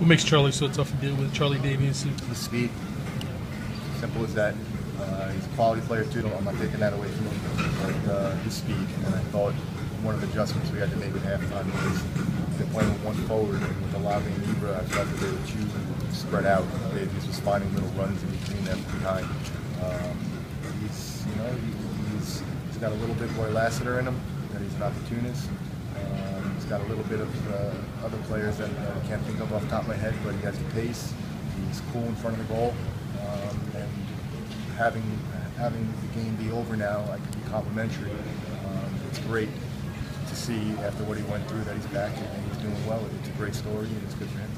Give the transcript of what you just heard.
What makes Charlie so tough to deal with? Charlie Davies. The speed, simple as that. Uh, he's a quality player too. I'm not taking that away from him, but uh, his speed. And I thought one of the adjustments we had to make at halftime was they're playing with one forward and with Olave and Ibra. I thought that they were choosing to spread out. Davies was finding little runs in between them behind. Um, he's, you know, he, he's he's got a little bit more Lassiter in him. That he's an opportunist. He's got a little bit of uh, other players that uh, I can't think of off the top of my head, but he has the pace. He's cool in front of the goal, um, and having having the game be over now, I could be complimentary. Um, it's great to see after what he went through that he's back and he's doing well. It's a great story and it's good for him.